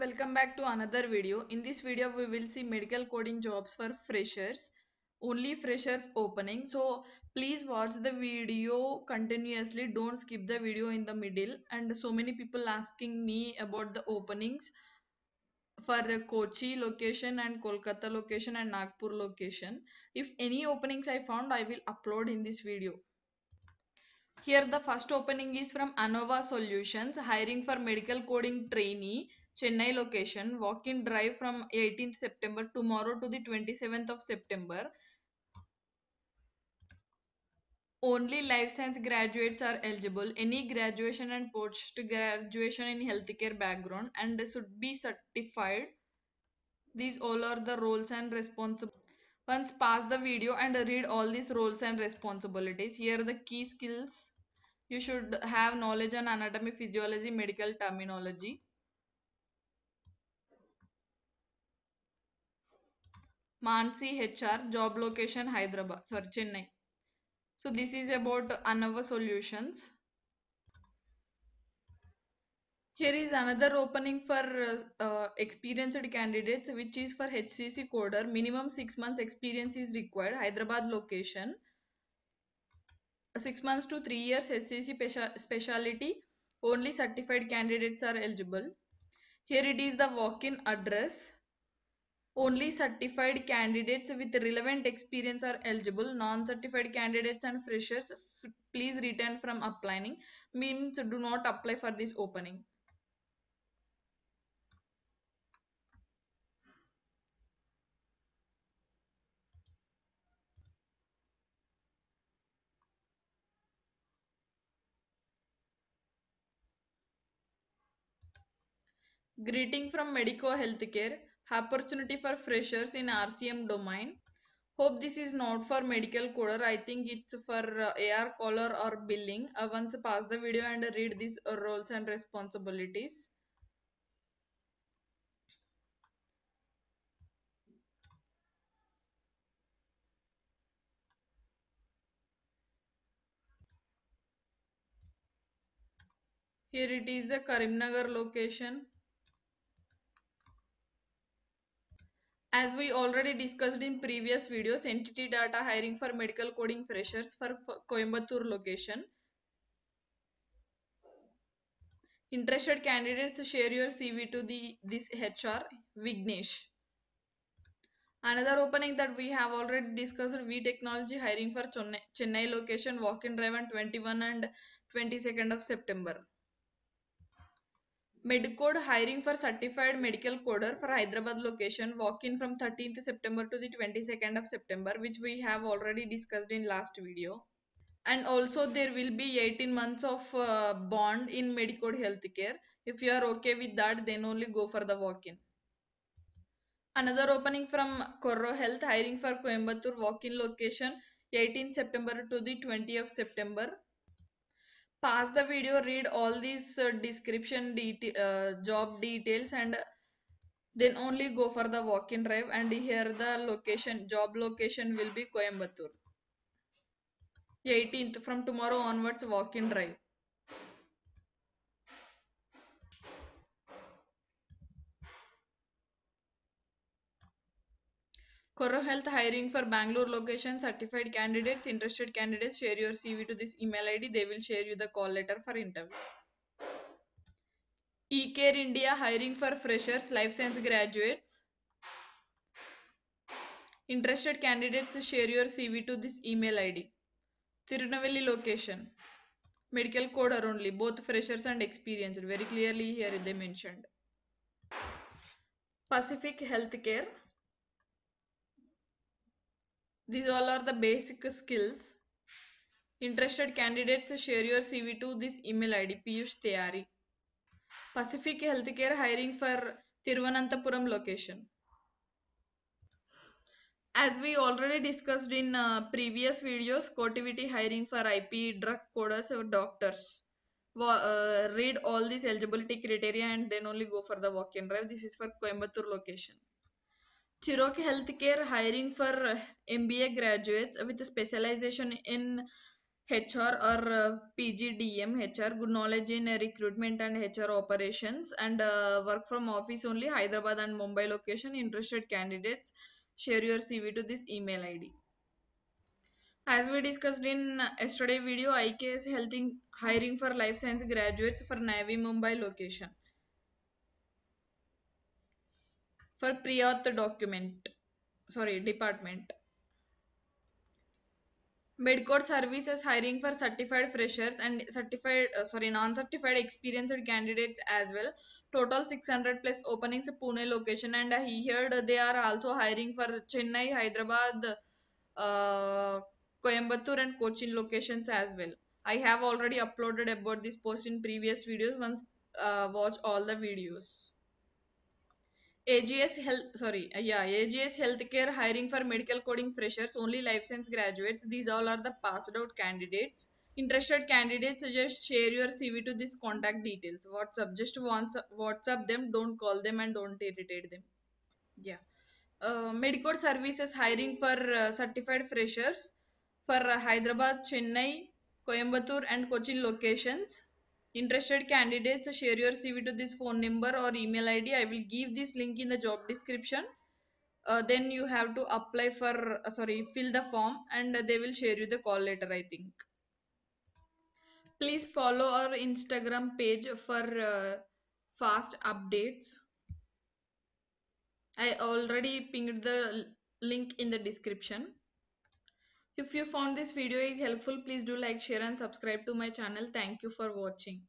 welcome back to another video. In this video we will see medical coding jobs for freshers. Only freshers opening. So please watch the video continuously. Don't skip the video in the middle. And so many people asking me about the openings for kochi location and kolkata location and nagpur location. If any openings i found i will upload in this video. Here the first opening is from Anova Solutions, hiring for medical coding trainee, Chennai location, walk-in drive from 18th September tomorrow to the 27th of September. Only life science graduates are eligible. Any graduation and post graduation in healthcare background and they should be certified. These all are the roles and responsibilities. Once pause the video and read all these roles and responsibilities. Here are the key skills. You should have knowledge on anatomy, physiology, medical terminology. Mansi HR, job location Hyderabad, sorry, Chennai. So this is about Anova Solutions. Here is another opening for uh, experienced candidates, which is for HCC coder. Minimum six months experience is required. Hyderabad location. Six months to three years HCC specialty. Only certified candidates are eligible. Here it is the walk-in address. Only certified candidates with relevant experience are eligible. Non-certified candidates and freshers, please return from applying. Means do not apply for this opening. Greeting from Medico Healthcare. Opportunity for freshers in RCM domain. Hope this is not for medical coder. I think it's for uh, AR caller or billing. Uh, once pass the video and read these uh, roles and responsibilities. Here it is the Karimnagar location. As we already discussed in previous videos, NTT DATA hiring for medical coding freshers for Coimbatore location. Interested candidates share your CV to the this HR Vignesh. Another opening that we have already discussed V Technology hiring for Chennai location walk-in drive on 21 and 22nd of September. Medcode hiring for certified medical coder for Hyderabad location walk-in from 13th September to the 22nd of September which we have already discussed in last video. And also there will be 18 months of uh, bond in Medcode healthcare. If you are okay with that then only go for the walk-in. Another opening from Corro Health hiring for Coimbatore walk-in location 18th September to the 20th of September pause the video read all these uh, description detail uh, job details and then only go for the walk-in drive and here the location job location will be coimbatore. 18th from tomorrow onwards walk-in drive Corro Health hiring for Bangalore location certified candidates. Interested candidates share your CV to this email ID. They will share you the call letter for interview. eCare India hiring for freshers, life science graduates. Interested candidates share your CV to this email ID. Tirunelveli location. Medical coder only, both freshers and experienced. Very clearly here they mentioned. Pacific Healthcare these all are the basic skills. Interested candidates share your CV to this email ID Piyush Tayari. Pacific Healthcare hiring for Thiruvananthapuram location. As we already discussed in uh, previous videos, Cotiviti hiring for IP DRG coders or doctors. Uh, read all these eligibility criteria and then only go for the walk-in drive. This is for Coimbatore location. Cherokee Healthcare hiring for MBA graduates with specialization in HR or uh, PGDM HR, good knowledge in uh, recruitment and HR operations, and uh, work from office only, Hyderabad and Mumbai location. Interested candidates, share your CV to this email ID. As we discussed in yesterday video, IKS in hiring for life science graduates for Navi Mumbai location. For pre-auth document, sorry, department. Medcode services hiring for certified freshers and certified, uh, sorry, non-certified experienced candidates as well. Total 600 plus openings Pune location and I heard they are also hiring for Chennai, Hyderabad, uh, Coimbatore and Cochin locations as well. I have already uploaded about this post in previous videos. Once uh, watch all the videos. AGS Health, sorry, uh, yeah, AGS Healthcare hiring for medical coding freshers, only life science graduates. These all are the passed out candidates. Interested candidates, just share your CV to this contact details. WhatsApp, just WhatsApp them, don't call them and don't irritate them. Yeah. Uh, services hiring for uh, certified freshers for uh, Hyderabad, Chennai, Coimbatore, and Cochin locations. Interested candidates, share your CV to this phone number or email ID. I will give this link in the job description. Uh, then you have to apply for, uh, sorry, fill the form and they will share you the call letter, I think. Please follow our Instagram page for uh, fast updates. I already pinged the link in the description. If you found this video is helpful, please do like, share and subscribe to my channel. Thank you for watching.